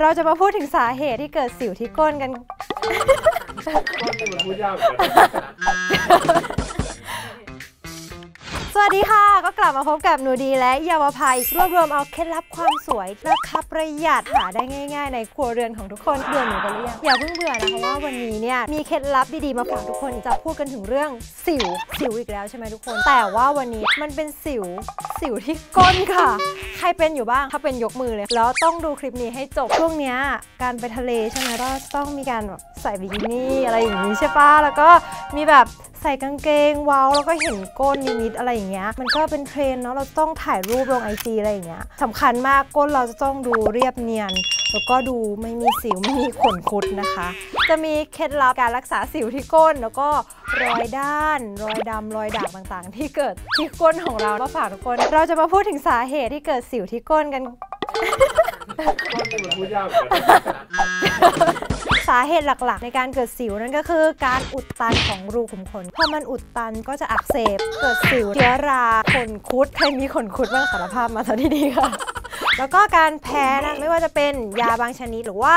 เราจะมาพูดถึงสาเหตุที่เกิดสิวที่ก้นกัน ก้นี่มันพูดยากเหมือนกัน วัสดีค่ะ ก็กลับมาพบกับหนูดีและเยาวภัย รวบรวมเอาเคล็ดลับความสวยราคาประหยัดหาได้ง่าย ๆ ในครัวเรือนของทุกคนเบื่อหนูกันหรือยังอย่าเพิ่งเบื่อนะคะว่าวันนี้เนี่ยมีเคล็ดลับดีๆมาฝากทุกคนจะพูดกันถึงเรื่องสิวสิวอีกแล้วใช่ไหมทุกคน แต่ว่าวันนี้มันเป็นสิวสิวที่ก้นค่ะ ใครเป็นอยู่บ้างถ้าเป็นยกมือเลย แล้วต้องดูคลิปนี้ให้จบช่วงเนี้ยการไปทะเลใช่ไหมเราต้องมีการแบบใส่บิกินี่อะไรอย่างนี้ใช่ปะแล้วก็มีแบบ ใส่กางเกงเว้าแล้วก็เห็นก้นนิดๆอะไรอย่างเงี้ยมันก็เป็นเทรนด์เนาะเราต้องถ่ายรูปลงไอจีอะไรอย่างเงี้ยสำคัญมากก้นเราจะต้องดูเรียบเนียน แล้วก็ดูไม่มีสิวไม่มีขนคุดนะคะ จะมีเคล็ดลับการรักษาสิวที่ก้นแล้วก็รอยด้าน รอยดำรอยด่างต่างๆ ที่เกิดที่ก้นของเรามาฝากทุกคน เราจะมาพูดถึงสาเหตุที่เกิดสิวที่ก้นกันก็นี่มันพูดยากเหมือนกัน สาเหตุหลักๆ ในการเกิดสิวนั่นก็คือ การอุดตันของรูขุมขนพอมันอุดตันก็จะอักเสบ เกิดสิวเชื้อราขนคุดใครมีขนคุดบ้างสารภาพมาตอนที่ดีค่ะ แล้วก็การแพ้นะไม่ว่าจะเป็นยาบางชนิดหรือว่า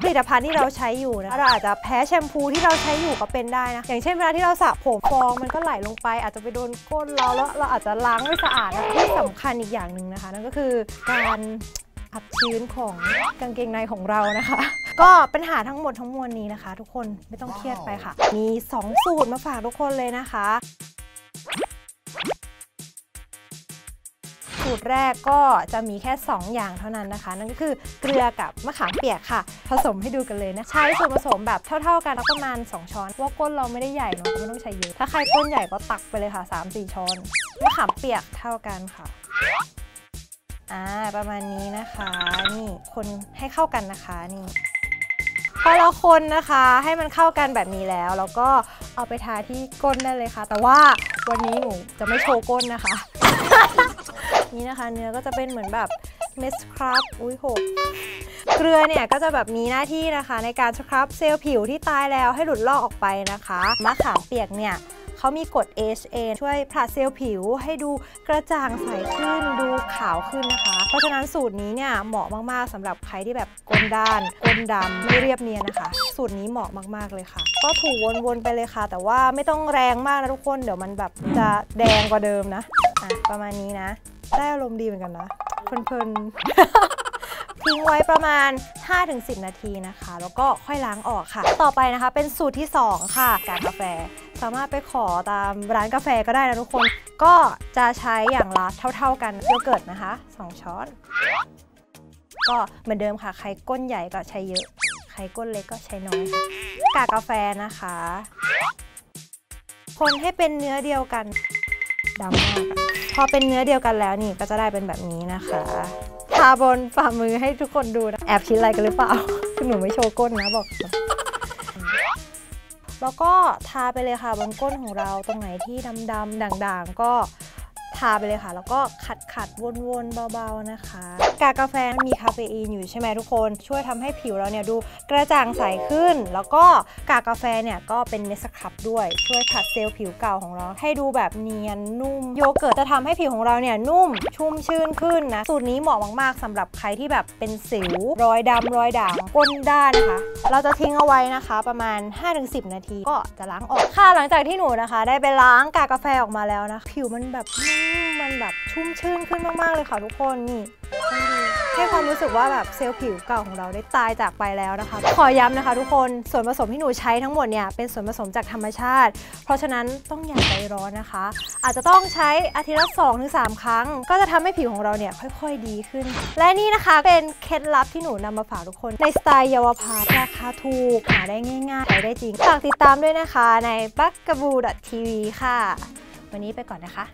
ผลิตภัณฑ์ที่เราใช้อยู่นะเราอาจจะแพ้แชมพูที่เราใช้อยู่ก็เป็นได้นะ อย่างเช่นเวลาที่เราสระผมฟองมันก็ไหลลงไป อาจจะไปโดนก้นเราแล้วเราอาจจะล้างไม่สะอาดนะที่สำคัญอีกอย่างหนึ่งนะคะ นั่นก็คือการอับชื้นของกางเกงในของเรานะคะ ก็ปัญหาทั้งหมดทั้งมวลนี้นะคะ ทุกคนไม่ต้องเครียดไปค่ะ มี 2 สูตรมาฝากทุกคนเลยนะคะสูตรแรกก็จะมีแค่ 2 อย่างเท่านั้นนะคะ นั่นก็คือเกลือกับมะขามเปียกค่ะ ผสมให้ดูกันเลยนะ ใช้ส่วนผสมแบบเท่า ๆกันแล้วประมาณ 2 ช้อนเพราะว่าก้นเราไม่ได้ใหญ่เนาะก็ไม่ต้องใช้เยอะ ถ้าใครก้นใหญ่ก็ตักไปเลยค่ะ 3-4 ช้อน มะขามเปียกเท่ากันค่ะอ่าประมาณนี้นะคะ นี่คนให้เข้ากันนะคะนี่ พอเราคนนะคะให้มันเข้ากันแบบนี้แล้ว แล้วก็เอาไปทาที่ก้นได้เลยค่ะ แต่ว่าวันนี้หนูจะไม่โชว์ก้นนะคะ นี่นะคะเนื้อก็จะเป็นเหมือนแบบเมสครับอุ้ยโหกเกลือเนี่ยก็จะแบบมีหน้าที่นะคะ ในการสครับเซลล์ผิวที่ตายแล้วให้หลุดลอกออกไปนะคะมะขามเปียกเนี่ย เขามีกรด AHA ช่วยผลัดเซลล์ผิวให้ดูกระจ่างใสขึ้นดูขาวขึ้นนะคะ เพราะฉะนั้นสูตรนี้เนี่ยเหมาะมากๆสำหรับใครที่แบบก้นด้านก้นดำไม่เรียบเนียนนะคะ สูตรนี้เหมาะมากๆเลยค่ะ ก็ถูวนๆไปเลยค่ะ แต่ว่าไม่ต้องแรงมากนะทุกคนเดี๋ยวมันแบบจะแดงกว่าเดิมนะอะประมาณนี้นะได้อารมณ์ดีเหมือนกันนะเพลินๆ ทิ้งไว้ประมาณ 5-10 นาทีนะคะ แล้วก็ค่อยล้างออกค่ะ ต่อไปนะคะ เป็นสูตรที่ 2 ค่ะกากกาแฟ สามารถไปขอตามร้านกาแฟก็ได้นะทุกคน ก็จะใช้อย่างละเท่า ๆกันโยเกิร์ตนะคะ 2 ช้อน ก็เหมือนเดิมค่ะ ใครก้นใหญ่ก็ใช้เยอะ ใครก้นเล็กก็ใช้น้อยกากกาแฟนะคะ คนให้เป็นเนื้อเดียวกันดำมากพอเป็นเนื้อเดียวกันแล้วนี่ก็จะได้เป็นแบบนี้นะคะ ทาบนฝ่ามือให้ทุกคนดูนะแอบคิดอะไรกันหรือเปล่าคือหนูไม่โชว์ก้นนะบอก แล้วก็ทาไปเลยค่ะบนก้นของเราตรงไหนที่ดำๆด่างๆ ก็ ทาไปเลยค่ะ แล้วก็ขัดขัดวนๆเบาๆนะคะ กากาแฟมีคาเฟอีนอยู่ใช่ไหมทุกคน ช่วยทำให้ผิวเราเนี่ยดูกระจ่างใสขึ้น แล้วก็กากาแฟเนี่ยก็เป็นเม็ด scrub ด้วย ช่วยขัดเซลล์ผิวเก่าของเรา ให้ดูแบบเนียนนุ่ม โยเกิร์ตจะทำให้ผิวของเราเนี่ยนุ่มชุ่มชื่นขึ้นนะ สูตรนี้เหมาะมากๆสำหรับใครที่แบบเป็นสิวรอยดำรอยด่างก้นด้านนะคะ เราจะทิ้งเอาไว้นะคะประมาณ 5-10 นาทีก็จะล้างออกค่ะหลังจากที่หนูนะคะ ได้ไปล้างกากาแฟออกมาแล้วนะผิวมันแบบนุ่มมันแบบชุ่มชื่นขึ้นมาก ๆ เลยค่ะทุกคนนี่ให้ความรู้สึกว่าแบบเซลล์ผิวเก่าของเราได้ตายจากไปแล้วนะคะ ขอย้ำนะคะทุกคนส่วนผสมที่หนูใช้ทั้งหมดเนี่ยเป็นส่วนผสมจากธรรมชาติ เพราะฉะนั้นต้องอย่าใจร้อนนะคะ อาจจะต้องใช้อาทิตย์ละ2-3ถึงครั้ง ก็จะทำให้ผิวของเราเนี่ยค่อย ๆ ดีขึ้น และนี่นะคะเป็นเคล็ดลับที่หนูนำมาฝากทุกคน ในสไตล์เยาวภาราคาถูกหาได้ง่ายๆใช้ได้จริงฝากติดตามด้วยนะคะใน b u g a b o o TV ค่ะ วันนี้ไปก่อนนะคะ